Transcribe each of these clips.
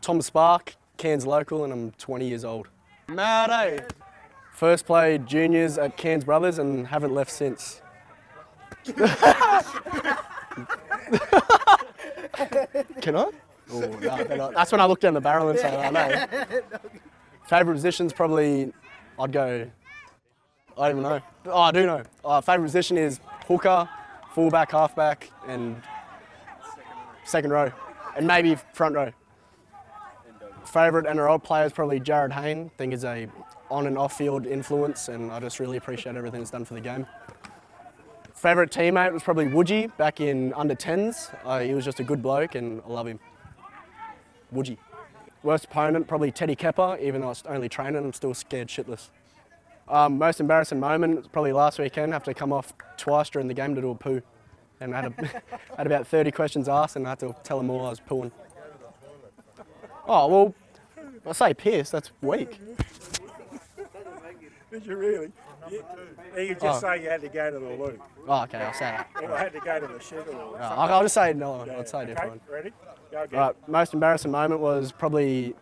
Tom Spark, Cairns local, and I'm 20 years old. Mad, eh? First played juniors at Cairns Brothers and haven't left since. Can I? Oh, no, not. That's when I look down the barrel and say, I know. Favourite positions probably, I'd go, I don't even know. Oh, I do know. Uh, favourite position is hooker, fullback, halfback, and second row, and maybe front row. Favourite NRL player is probably Jarryd Hayne. think he's a on and off field influence, and I just really appreciate everything he's done for the game. Favourite teammate was probably Woodgie back in under 10s. Uh, he was just a good bloke, and I love him. Woodgie. Worst opponent, probably Teddy Kepper, even though I was only training, I'm still scared shitless. Um, most embarrassing moment was probably last weekend. I have to come off twice during the game to do a poo. And I had, a, had about 30 questions asked and I had to tell them all I was pooing. Oh, well, I say piss, that's weak. Did you really? You, you just Oh. say you had to go to the loo. Oh, okay, I'll say that. Or had to go to the shed or something. I'll, just say no, Yeah, I'll say a okay, different one. Ready? Go again. Right, most embarrassing moment was probably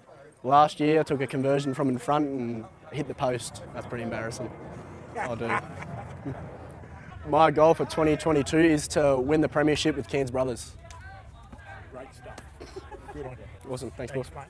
last year. I took a conversion from in front and hit the post. That's pretty embarrassing. I'll do. My goal for 2022 is to win the premiership with Cairns Brothers. Great stuff. Good on you. Awesome, thanks, Thanks, boss. mate.